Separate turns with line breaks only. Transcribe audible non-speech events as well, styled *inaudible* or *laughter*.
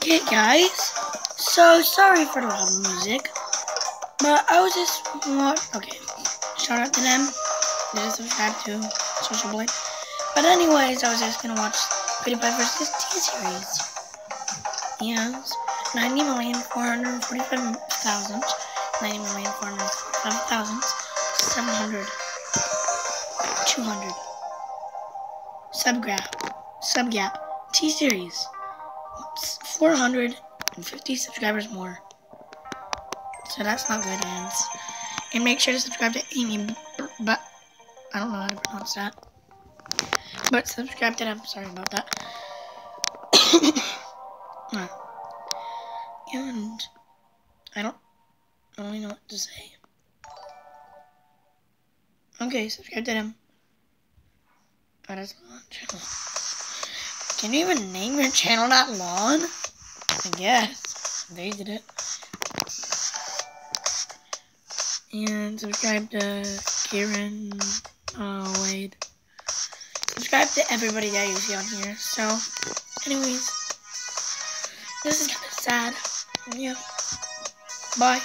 Okay, guys. So sorry for the loud music, but I was just okay. Shout out to them. They just subscribe to Social Blade. But anyways, I was just gonna watch PewDiePie versus T series. And 90 million 445,000, 90 million 445,000, 700, 200. Sub gap, sub gap, T series. 450 subscribers more. So that's not good, and and make sure to subscribe to Amy. But I don't know how to pronounce that. But subscribe to them. Sorry about that. *coughs* and I don't really know what to say. Okay, subscribe to them. That is on channel. Can you even name your channel that long? I guess. They did it. And subscribe to Kieran uh, Wade. Subscribe to everybody that you see on here. So, anyways, this is kind of sad. Yeah. Bye.